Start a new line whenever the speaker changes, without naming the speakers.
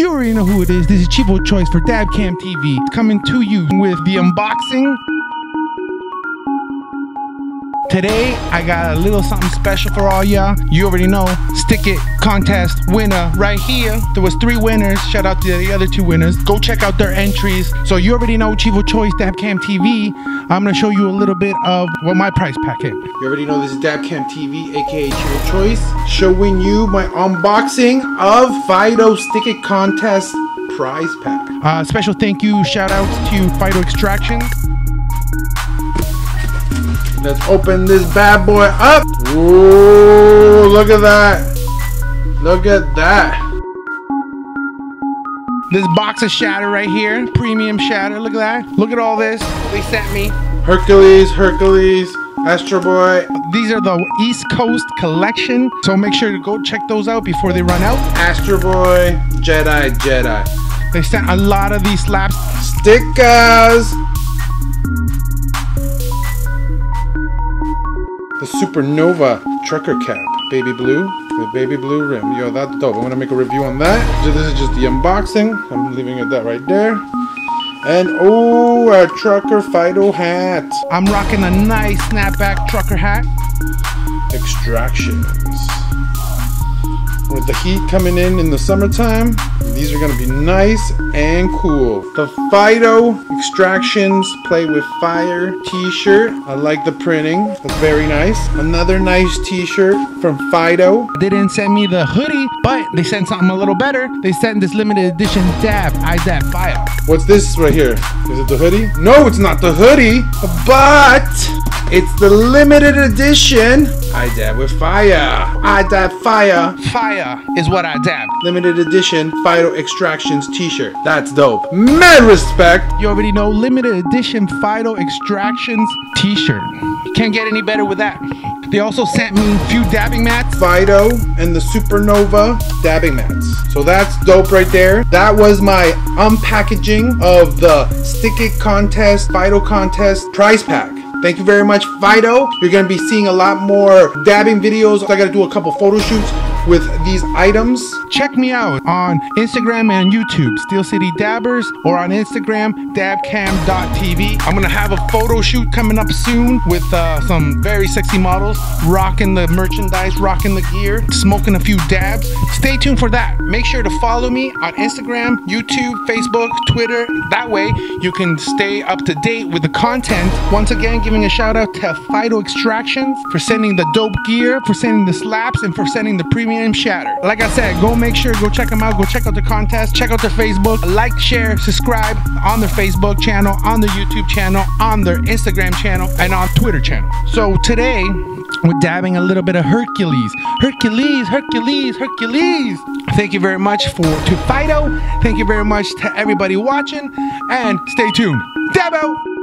You already know who it is. This is Chivo Choice for Dabcam TV, coming to you with the unboxing. Today, I got a little something special for all y'all. You already know, Stick It contest winner right here. There was three winners. Shout out to the other two winners. Go check out their entries. So you already know Chivo Choice Dabcam TV. I'm gonna show you a little bit of what my price packet. You already know this is Dabcam TV, aka Chivo Choice, showing you my unboxing of Phyto Stick It contest prize pack. Uh, special thank you, shout outs to Phyto Extraction. Let's open this bad boy up. Ooh, look at that. Look at that. This box of shatter right here, premium shatter. Look at that. Look at all this they sent me. Hercules, Hercules, Astro Boy. These are the East Coast collection, so make sure to go check those out before they run out. Astro Boy, Jedi, Jedi. They sent a lot of these slaps. Stickers. Supernova trucker cap, baby blue with baby blue rim. Yo, that's dope. I'm gonna make a review on that. So this is just the unboxing. I'm leaving it that right there. And oh, a trucker Phyto hat. I'm rocking a nice snapback trucker hat. Extractions. With the heat coming in in the summertime, these are gonna be nice and cool. The Phyto Extractions Play with Fire t-shirt. I like the printing. That's very nice. Another nice t-shirt from Phyto. They didn't send me the hoodie, but they sent something a little better. They sent this limited edition dab, I dab fire. What's this right here? Is it the hoodie? No, it's not the hoodie, but it's the limited edition. I dab with fire. I dab fire. Fire is what I dab. Limited edition Phyto Extractions t-shirt. That's dope. Mad respect. You already know limited edition Phyto Extractions t-shirt. Can't get any better with that. They also sent me a few dabbing mats. Phyto and the Supernova dabbing mats. So that's dope right there. That was my unpackaging of the Stick It Contest, Phyto Contest prize pack. Thank you very much, Phyto. You're gonna be seeing a lot more dabbing videos. I gotta do a couple photo shoots with these items. Check me out on Instagram and YouTube, Steel City Dabbers, or on Instagram, dabcam.tv. I'm gonna have a photo shoot coming up soon with uh, some very sexy models, rocking the merchandise, rocking the gear, smoking a few dabs. Stay tuned for that. Make sure to follow me on Instagram, YouTube, Facebook, Twitter. That way you can stay up to date with the content. Once again, giving a shout out to Phyto Extractions for sending the dope gear, for sending the slaps, and for sending the premium shatter. Like I said, go make sure, go check them out, go check out the contest, check out their Facebook, like, share, subscribe on their Facebook channel, on their YouTube channel, on their Instagram channel, and on Twitter channel. So today, we're dabbing a little bit of Hercules. Hercules, Hercules, Hercules. Thank you very much for to Phyto. Thank you very much to everybody watching, and stay tuned. Dab out.